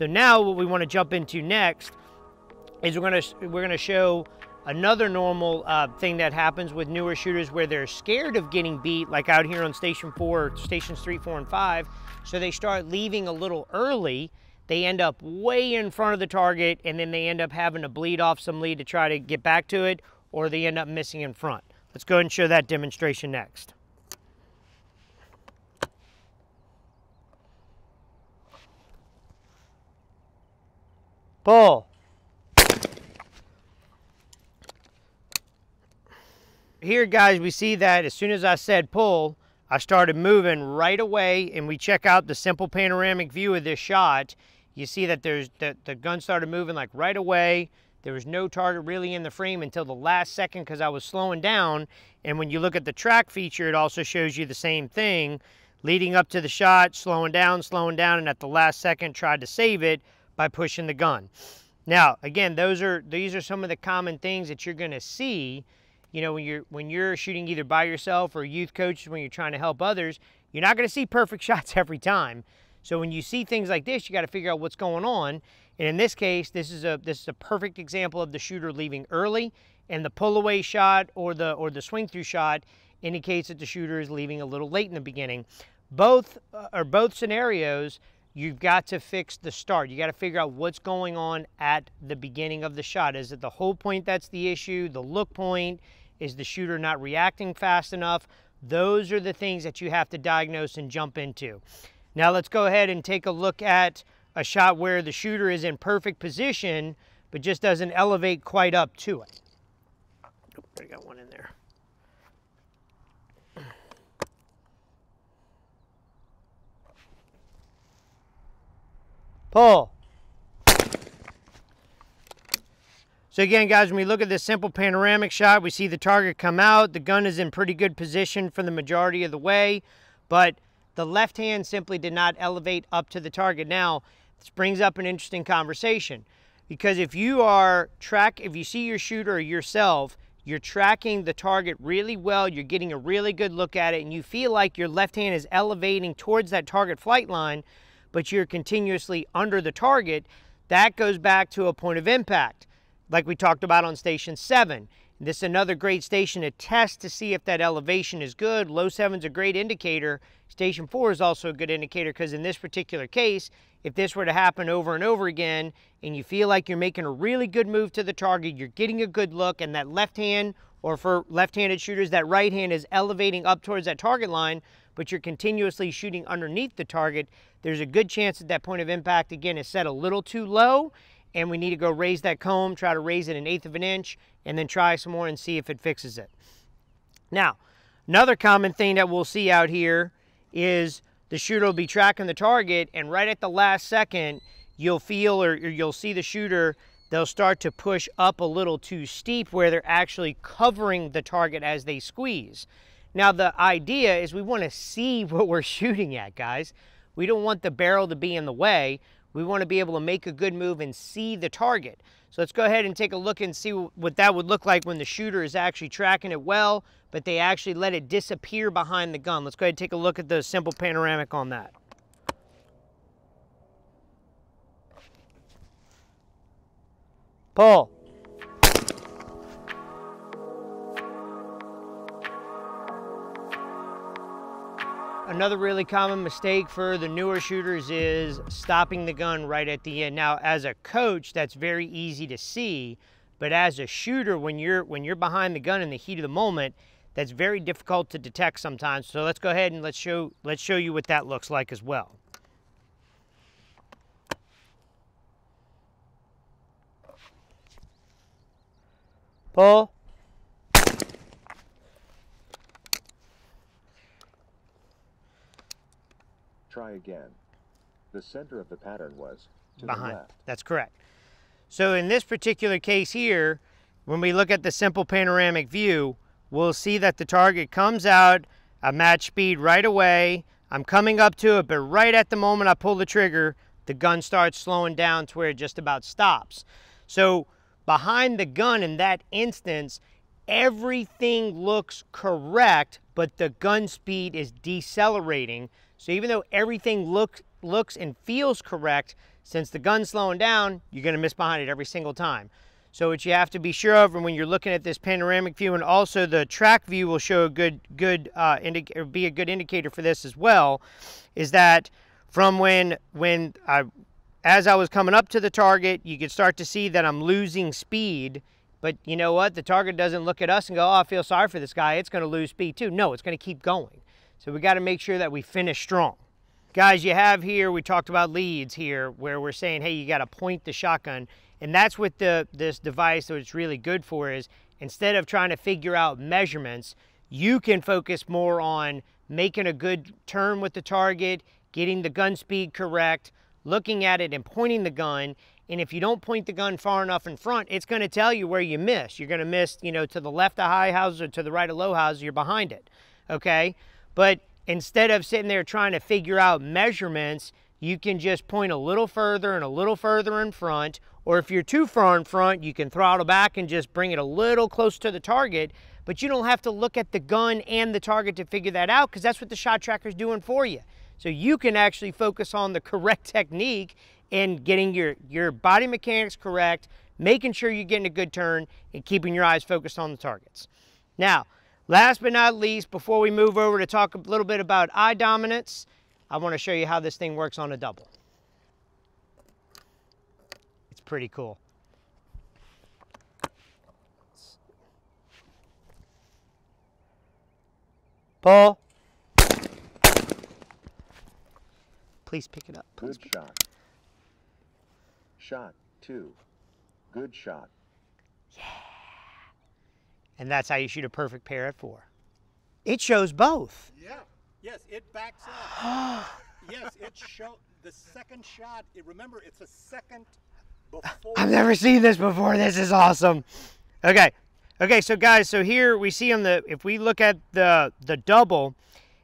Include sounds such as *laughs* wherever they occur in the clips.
So now what we want to jump into next is we're going to we're going to show another normal uh, thing that happens with newer shooters where they're scared of getting beat, like out here on station four, stations three, four, and five. So they start leaving a little early. They end up way in front of the target, and then they end up having to bleed off some lead to try to get back to it, or they end up missing in front. Let's go ahead and show that demonstration next. Pull. Here, guys, we see that as soon as I said pull, I started moving right away, and we check out the simple panoramic view of this shot. You see that there's the, the gun started moving like right away. There was no target really in the frame until the last second because I was slowing down. And when you look at the track feature, it also shows you the same thing. Leading up to the shot, slowing down, slowing down, and at the last second tried to save it by pushing the gun. Now, again, those are these are some of the common things that you're going to see you know, when you're when you're shooting either by yourself or youth coaches when you're trying to help others, you're not going to see perfect *laughs* shots every time. So when you see things like this, you got to figure out what's going on. And in this case, this is a this is a perfect example of the shooter leaving early, and the pull away shot or the or the swing through shot indicates that the shooter is leaving a little late in the beginning. Both uh, or both scenarios, you've got to fix the start. You got to figure out what's going on at the beginning of the shot. Is it the hold point that's the issue, the look point? Is the shooter not reacting fast enough? Those are the things that you have to diagnose and jump into. Now let's go ahead and take a look at a shot where the shooter is in perfect position, but just doesn't elevate quite up to it. Oh, I got one in there. Pull. So again, guys, when we look at this simple panoramic shot, we see the target come out. The gun is in pretty good position for the majority of the way, but the left hand simply did not elevate up to the target. Now, this brings up an interesting conversation because if you are track, if you see your shooter yourself, you're tracking the target really well, you're getting a really good look at it, and you feel like your left hand is elevating towards that target flight line, but you're continuously under the target, that goes back to a point of impact like we talked about on station seven. This is another great station to test to see if that elevation is good. Low seven is a great indicator. Station four is also a good indicator because in this particular case, if this were to happen over and over again and you feel like you're making a really good move to the target, you're getting a good look and that left hand or for left-handed shooters, that right hand is elevating up towards that target line, but you're continuously shooting underneath the target, there's a good chance that that point of impact, again, is set a little too low and we need to go raise that comb, try to raise it an eighth of an inch, and then try some more and see if it fixes it. Now, another common thing that we'll see out here is the shooter will be tracking the target, and right at the last second, you'll feel or, or you'll see the shooter, they'll start to push up a little too steep where they're actually covering the target as they squeeze. Now, the idea is we want to see *laughs* what we're shooting at, guys. We don't want the barrel to be in the way. We want to be able to make a good move and see the target. So let's go ahead and take a look and see what that would look like when the shooter is actually tracking it well, but they actually let it disappear behind the gun. Let's go ahead and take a look at the simple panoramic on that. Pull. Another really common mistake for the newer shooters is stopping the gun right at the end. Now, as a coach, that's very easy to see, but as a shooter, when you're when you're behind the gun in the heat of the moment, that's very difficult to detect sometimes. So let's go ahead and let's show let's show you what that looks like as well. Pull. Try again. The center of the pattern was behind. That's correct. So in this particular case here, when we look at the simple panoramic view, we'll see that the target comes out a match speed right away. I'm coming up to it, but right at the moment I pull the trigger, the gun starts slowing down to where it just about stops. So behind the gun in that instance, everything looks correct, but the gun speed is decelerating. So even though everything looks looks and feels correct, Since the gun's slowing down, you're gonna miss behind it every single time. So what you have to be sure of, and when you're looking at this panoramic view, and also the track view will show a good, good, uh, be a good indicator for this as well, is that from when when I, as I was coming up to the target, you could start to see that I'm losing speed. But you know what? The target doesn't look at us and go, "Oh, I feel sorry for this guy. It's going to lose speed too." No, it's going to keep going. So we got to make sure that we finish strong. Guys, you have here, we talked about leads here, where we're saying, hey, you got to point the shotgun and that's what the this device it's really good for is instead of trying to figure out measurements, you can focus more on making a good turn with the target, getting the gun speed correct, looking at it and pointing the gun. And if you don't point the gun far enough in front, it's going to tell you where you miss. You're going to miss, you know, to the left of high houses or to the right of low houses, you're behind it. Okay? But instead of sitting there trying to figure out measurements, you can just point a little further and a little further in front or if you're too far in front, you can throttle back and just bring it a little close to the target, but you don't have to look at the gun and the target to figure that out because that's what the shot tracker is doing for you. So you can actually focus on the correct technique and getting your, your body mechanics correct, making sure you're getting a good turn, and keeping your eyes focused on the targets. Now, last but not least, before we move over to talk a little bit about eye dominance, I want to show you how this thing works on a double. It's pretty cool. Paul. Please pick it up. Please Good shot. Shot two. Good shot. Yeah. And that's how you shoot a perfect pair at four. It shows both. Yeah. Yes, it backs up. *gasps* yes, it shows the second shot. Remember, it's a second before. I've never seen this before. This is awesome. Okay. Okay, so guys, so here we see on the, if we look at the, the double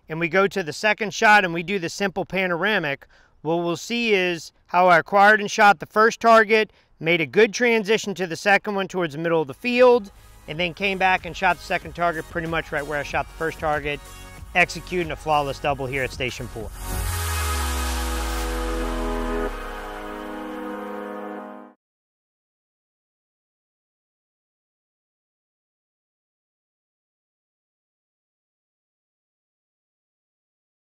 and we go to the second shot and we do the simple panoramic, what we'll see is how I acquired and shot the first target, made a good transition to the second one towards the middle of the field, and then came back and shot the second target pretty much right where I shot the first target, executing a flawless double here at Station 4.